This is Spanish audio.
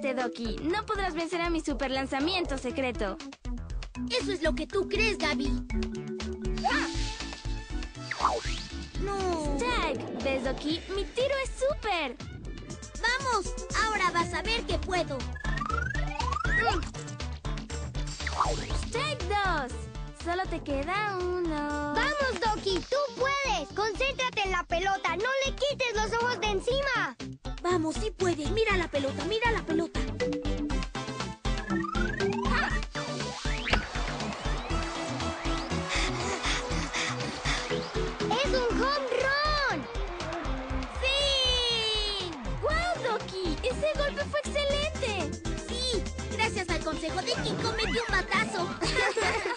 suerte, Doki. No podrás vencer a mi super lanzamiento secreto. Eso es lo que tú crees, Gaby. No. Jack, ¿ves, Doki? Mi tiro es súper. Vamos, ahora vas a ver que puedo. Strike 2. Solo te queda uno. ¡Vamos, Doki! ¡Tú puedes! ¡Concéntrate en la pelota! ¡No le quites los ojos! Vamos, sí puedes. Mira la pelota, mira la pelota. ¡Es un home run! ¡Sí! ¡Guau, Doki! ¡Ese golpe fue excelente! Sí, gracias al consejo de quien cometió un batazo.